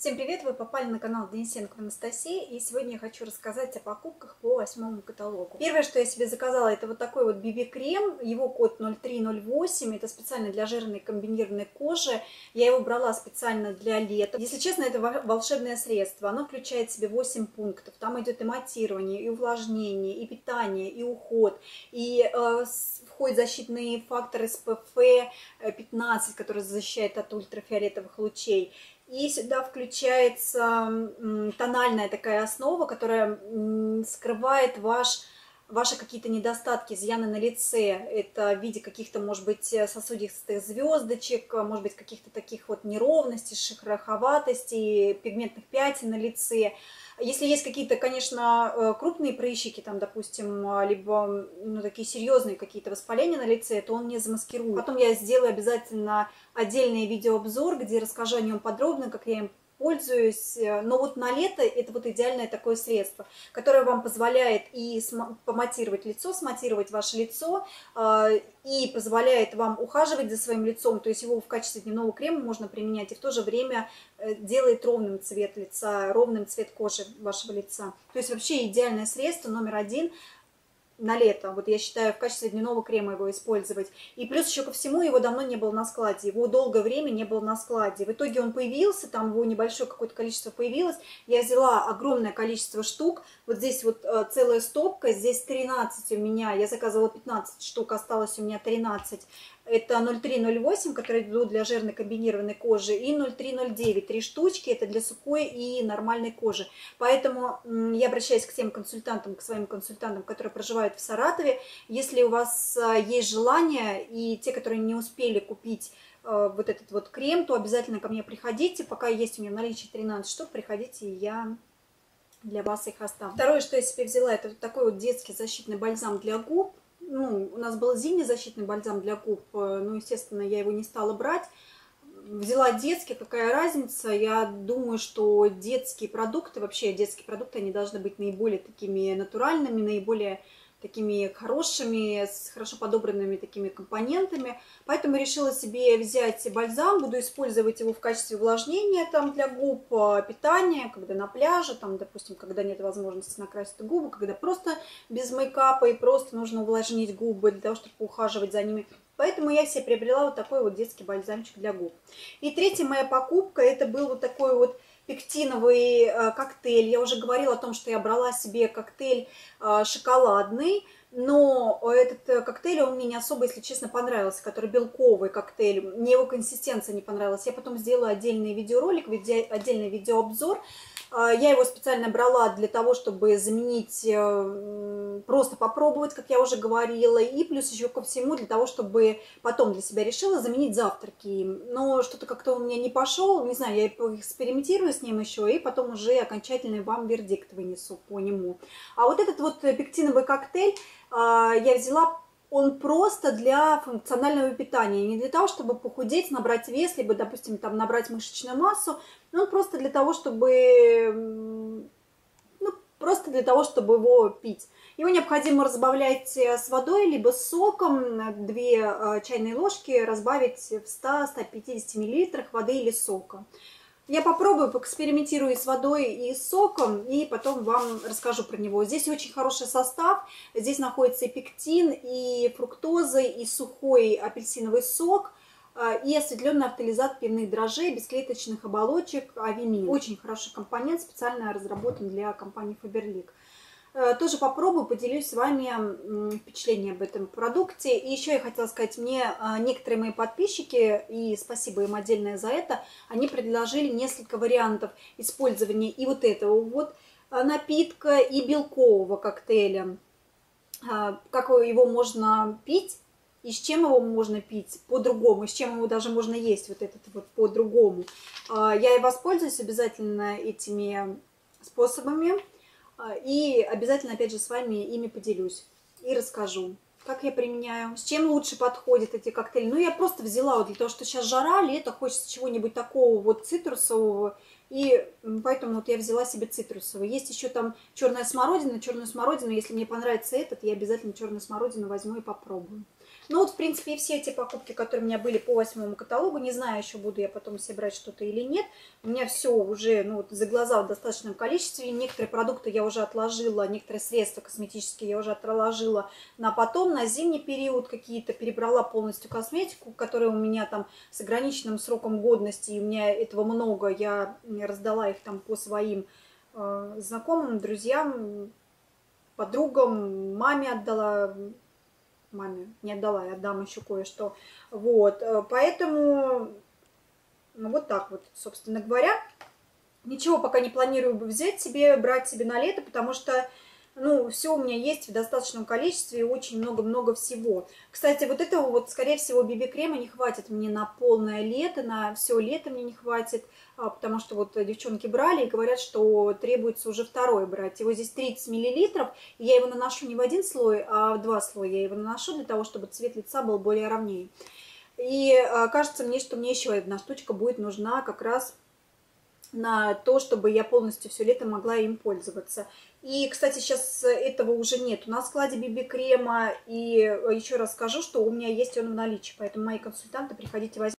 Всем привет! Вы попали на канал Денисенко Анастасия, и сегодня я хочу рассказать о покупках по восьмому каталогу. Первое, что я себе заказала, это вот такой вот BB-крем, его код 0308, это специально для жирной комбинированной кожи. Я его брала специально для лета. Если честно, это волшебное средство. Оно включает в себе 8 пунктов. Там идет и матирование, и увлажнение, и питание, и уход, и э, входят защитные факторы SPF 15, который защищает от ультрафиолетовых лучей. И сюда включается тональная такая основа, которая скрывает ваш, ваши какие-то недостатки, изъяны на лице. Это в виде каких-то, может быть, сосудистых звездочек, может быть, каких-то таких вот неровностей, шероховатостей, пигментных пятен на лице. Если есть какие-то, конечно, э, крупные прыщики, там, допустим, либо ну, такие серьезные какие-то воспаления на лице, то он не замаскирует. Потом я сделаю обязательно отдельный видеообзор, где расскажу о нем подробно, как я им пользуюсь. Э, но вот на лето это вот идеальное такое средство, которое вам позволяет и поматировать лицо, сматировать ваше лицо, э, и позволяет вам ухаживать за своим лицом. То есть его в качестве дневного крема можно применять, и в то же время э, делает ровным цвет лица, ровным цвет кожи вашего лица. То есть вообще идеальное средство номер один – на лето. Вот я считаю, в качестве дневного крема его использовать. И плюс еще ко всему, его давно не было на складе. Его долгое время не было на складе. В итоге он появился, там его небольшое какое-то количество появилось. Я взяла огромное количество штук. Вот здесь вот э, целая стопка, здесь 13 у меня. Я заказывала 15 штук, осталось у меня 13. Это 0308, которые идут для жирной комбинированной кожи, и 0309, три штучки, это для сухой и нормальной кожи. Поэтому я обращаюсь к тем консультантам, к своим консультантам, которые проживают в Саратове. Если у вас а, есть желание, и те, которые не успели купить а, вот этот вот крем, то обязательно ко мне приходите. Пока есть у меня в наличии 13 штук, приходите, и я для вас их оставлю. Второе, что я себе взяла, это вот такой вот детский защитный бальзам для губ ну, у нас был зимний защитный бальзам для губ, ну, естественно, я его не стала брать. Взяла детский, какая разница? Я думаю, что детские продукты, вообще детские продукты, они должны быть наиболее такими натуральными, наиболее такими хорошими, с хорошо подобранными такими компонентами. Поэтому решила себе взять бальзам, буду использовать его в качестве увлажнения там для губ, а, питания, когда на пляже, там, допустим, когда нет возможности накрасить губы, когда просто без мейкапа и просто нужно увлажнить губы для того, чтобы ухаживать за ними. Поэтому я себе приобрела вот такой вот детский бальзамчик для губ. И третья моя покупка, это был вот такой вот пектиновый э, коктейль. Я уже говорила о том, что я брала себе коктейль э, шоколадный, но этот э, коктейль, он мне не особо, если честно, понравился, который белковый коктейль. Мне его консистенция не понравилась. Я потом сделала отдельный видеоролик, отдельный видеообзор. Я его специально брала для того, чтобы заменить просто попробовать, как я уже говорила, и плюс еще ко всему для того, чтобы потом для себя решила заменить завтраки. Но что-то как-то он мне не пошел, не знаю, я экспериментирую с ним еще, и потом уже окончательный вам вердикт вынесу по нему. А вот этот вот пектиновый коктейль а, я взяла он просто для функционального питания, не для того, чтобы похудеть, набрать вес, либо, допустим, там набрать мышечную массу, но он просто для того, чтобы просто для того, чтобы его пить. Его необходимо разбавлять э, с водой, либо с соком, 2 э, чайные ложки разбавить в 100-150 мл воды или сока. Я попробую, поэкспериментирую с водой и соком, и потом вам расскажу про него. Здесь очень хороший состав. Здесь находится и пектин, и фруктоза, и сухой апельсиновый сок – и осветленный автолизат пивных дрожжей, бесклеточных оболочек, авимин. Очень хороший компонент, специально разработан для компании Faberlic. Э, тоже попробую, поделюсь с вами впечатлением об этом продукте. И еще я хотела сказать, мне а, некоторые мои подписчики, и спасибо им отдельное за это, они предложили несколько вариантов использования и вот этого вот а, напитка, и белкового коктейля. Как его можно пить и с чем его можно пить по-другому, с чем его даже можно есть вот этот вот по-другому. А, я и воспользуюсь обязательно этими способами а, и обязательно опять же с вами ими поделюсь и расскажу, как я применяю, с чем лучше подходят эти коктейли. Ну, я просто взяла вот для того, что сейчас жара, лето, хочется чего-нибудь такого вот цитрусового, и поэтому вот я взяла себе цитрусовый. Есть еще там черная смородина, черную смородину, если мне понравится этот, я обязательно черную смородину возьму и попробую. Ну вот, в принципе, и все эти покупки, которые у меня были по восьмому каталогу, не знаю, еще буду я потом себе брать что-то или нет. У меня все уже ну, вот, за глаза в достаточном количестве. Некоторые продукты я уже отложила, некоторые средства косметические я уже отложила на потом, на зимний период какие-то. Перебрала полностью косметику, которая у меня там с ограниченным сроком годности, и у меня этого много. Я раздала их там по своим э, знакомым, друзьям, подругам, маме отдала, маме не отдала, я отдам еще кое-что. Вот, э, поэтому, ну, вот так вот, собственно говоря. Ничего пока не планирую взять себе, брать себе на лето, потому что ну, все у меня есть в достаточном количестве и очень много-много всего. Кстати, вот этого вот, скорее всего, BB-крема не хватит мне на полное лето, на все лето мне не хватит, а, потому что вот девчонки брали и говорят, что требуется уже второй брать. Его здесь 30 миллилитров, я его наношу не в один слой, а в два слоя. Я его наношу для того, чтобы цвет лица был более ровнее. И а, кажется мне, что мне еще одна штучка будет нужна как раз на то, чтобы я полностью все лето могла им пользоваться. И, кстати, сейчас этого уже нет на складе BB-крема. И еще раз скажу, что у меня есть он в наличии. Поэтому мои консультанты, приходите, возьмите.